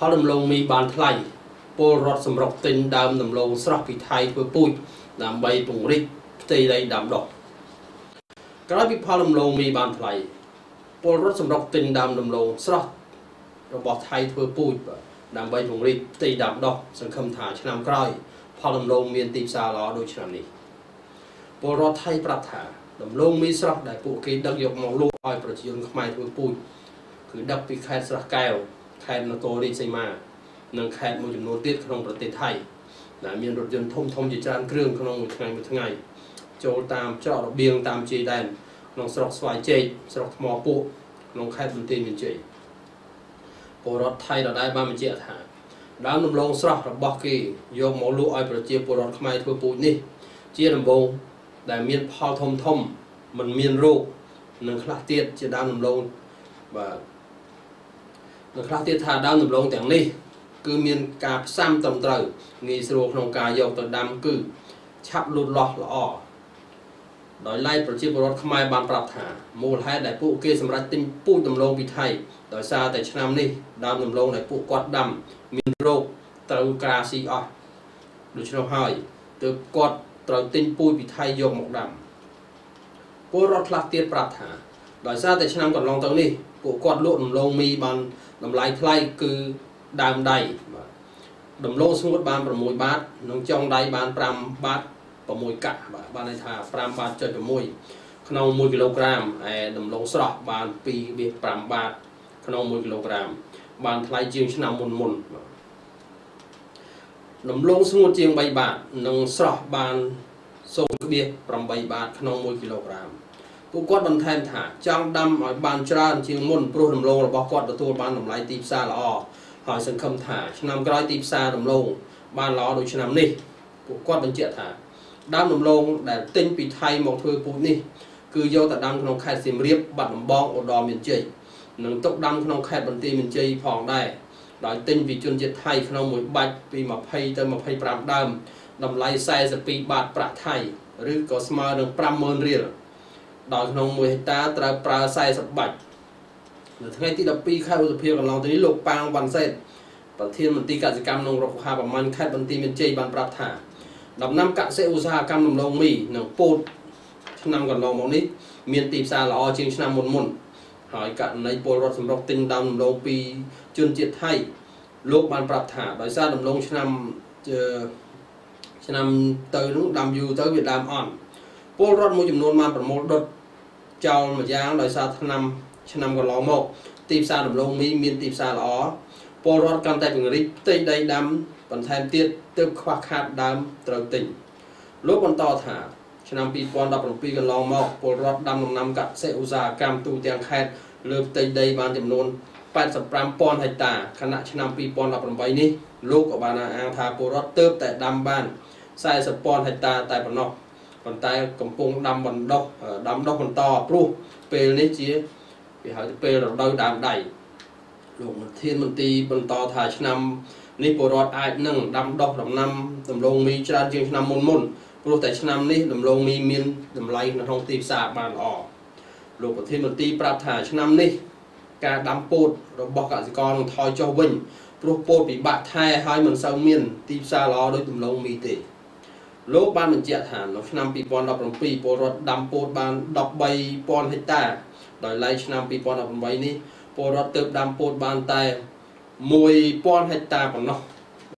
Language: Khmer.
ផលដំឡូងមីបានថ្លៃពលរដ្ឋសម្រុកទិញដើមដំឡូងស្រស់ពីថៃធ្វើពូជដើម្បីពង្រីកផ្ទៃដីដាំដុះក្រោយពីផលដំឡូងមីបានថ្លៃពលរដ្ឋសម្រុកទិញដើមដំឡូងស្រស់របស់ថៃធ្វើពូជបាទដើម្បីពង្រីកផ្ទៃដាំដុះសង្ឃឹមថាឆ្នាំក្រោយ ផលដំឡូងមានទីផ្សារល្អដូចឆ្នាំនេះពលរដ្ឋថៃប្រាប់ថាដំឡូងមីស្រស់ដែលពួកគេដឹកយកមកលក់ឲ្យប្រជាជនខ្មែរធ្វើពូជគឺដឹកពីខេត្តស្រះកែវ ខេត្តនគររាជសីមានិងខេត្តមួយចំនួនទៀតក្នុងប្រទេសថៃដែលមានរថយន្តធំធំជាច្រើនគ្រឿងក្នុងមួយថ្ងៃមួយថ្ងៃចូលតាមច្រករបៀងតាមជ័យដែនក្នុងស្រុកស្វាយជែកស្រុកថ្មពួកក្នុងខេត្តបន្ទាយមានជ័យពលរដ្ឋថៃដដែលបានបញ្ជាក់ថាដើមដំឡូងស្រស់របស់គេយកមកលក់ឲ្យប្រជាពលរដ្ឋខ្មែរធ្វើពូជនេះ ជាដំបូងដែលមានផលធំធំមិនមានរោគនិងខ្លះទៀតជាដើមដំឡូងបាទ និងខ្លះទៀតថាដើមដំឡូងទាំងនេះ គឺមានការផ្សំត្រឹមត្រូវងាយស្រួលក្នុងការយកទៅដាំគឺ ឆាប់លូតលាស់ល្អដោយឡែកប្រជាពលរដ្ឋខ្មែរបានប្រាប់ថាមូលហេតុដែលពួកគេសម្រេចទិញពូជដំឡូងពីថៃដោយសារតែឆ្នាំនេះដើមដំឡូងដែលពួកគាត់ដាំ មានរោគត្រូវក្រាស៊ីអស់ដូច្នោះហើយទើបគាត់ត្រូវទិញពូជពីថៃយកមកដាំពលរដ្ឋខ្លះទៀតប្រាប់ថា ដោយសារតែឆ្នាំកន្លងទៅនេះពួកគាត់លក់ដំឡូងមីបានតម្លៃថ្លៃគឺដើមដៃបាទដំឡូងស្ងួតបាន6បាតនិងចុងដៃបាន5បាត6កាក់បាទបានន័យថា5បាតចុច6ក្នុង1គីឡូក្រាមឯដំឡូងស្រស់បាន2.5បាតក្នុង1គីឡូក្រាមបានថ្លៃជាងឆ្នាំមុនមុនបាទដំឡូងស្ងួតជាង3បាតនិងស្រស់បាន0.8បាតក្នុង1គីឡូក្រាម ពួកគាត់បន្ថែមថាចង់ដាំឲ្យបានច្រើនជាងមុនព្រោះដំឡូងរបស់គាត់ទទួលបានតម្លៃទីផ្សារល្អហើយសង្ឃឹមថាឆ្នាំក្រោយទីផ្សារដំឡូងបានល្អដូចឆ្នាំនេះពួកគាត់បញ្ជាក់ថាដើមដំឡូងដែលទិញពីថៃមកធ្វើពូជនេះគឺយកទៅដាំក្នុងខេត្តសៀមរាបបាត់ដំបងឧត្តរមានជ័យនិងទុកដាំក្នុងខេត្តបន្ទាយមានជ័យផងដែរដោយទិញពីជនជាតិថៃក្នុងមួយបាច់ពី20ទៅ25ដើមតម្លៃ42បាតប្រាក់ថៃឬក៏ស្មើនឹង50000រៀល ដោយក្នុង1ហិកតាត្រូវប្រើ40បាច់នៅថ្ងៃទី12ខែឧសភាកន្លងទៅនេះលោកប៉ាងវ៉ាន់សេតប្រធានមន្ត្រីកសិកម្មក្នុងរដ្ឋាភិបាលប្រមាណខេត្តបន្ទាយមានជ័យបានប្រាប់ថាដំណាំកសិឧស្សាហកម្មដំឡូងមីនិងពោតឆ្នាំកន្លងមកនេះមានទីផ្សារល្អជាងឆ្នាំមុនមុនហើយករណីពលរដ្ឋសម្រុកទិញដើមដំឡូងពីជនជាតិថៃលោកបានប្រាប់ថាដោយសារដំឡូងឆ្នាំឆ្នាំទៅនោះដាំយូរទៅវាដើមអន់ពលរដ្ឋមួយចំនួនបានប្រមូលដុត ចោលមួយយ៉ាងដោយសារឆ្នាំឆ្នាំកន្លងមកទីផ្សារដំឡូងមីមានទីផ្សារល្អពលរដ្ឋកាន់តែពង្រីកផ្ទៃដីដាំបន្ថែមទៀតទើបខ្វះខាតដើមត្រូវទិញលោកបន្តថាឆ្នាំ2017កន្លងមកពលរដ្ឋដាំដំណាំកសិឧស្សាហកម្មទូទាំងខេត្តលើផ្ទៃដីបានចំនួន85,000ហិកតាខណៈឆ្នាំ2018នេះលោកក៏បានអះអាងថាពលរដ្ឋទើបតែដាំបាន40,000ហិកតាតែប៉ុណ្ណោះ ប៉ុន្តែកំពុងដាំបណ្ដុះដាំដុះបន្តព្រោះពេលនេះជាគេហៅពេលរដូវដើមដៃលោកមន្ត្រីមន្ត្រីបន្តថាឆ្នាំនេះពលរដ្ឋអាចនឹងដាំដុះដំណាំដំឡូងមីច្រើនជាងឆ្នាំមុនមុនព្រោះតែឆ្នាំនេះដំឡូងមីមានតម្លៃនៅក្នុងទីផ្សារបានល្អលោកប្រធានមន្ត្រីប្រាប់ថាឆ្នាំនេះ ការដាំពោតរបស់កសិករនឹងថយចុះវិញព្រោះពោតពិបាកថែហើយមិនសូវមានទីផ្សារល្អដូចដំឡូងមីទេ លោកបានបញ្ជាក់ថានៅឆ្នាំ2017ពលរដ្ឋដាំពោតបាន13,000ហិកតា ដោយឡែកឆ្នាំ2018នេះពលរដ្ឋទើបដាំពោតបានតែ1000ហិកតាប៉ុណ្ណោះ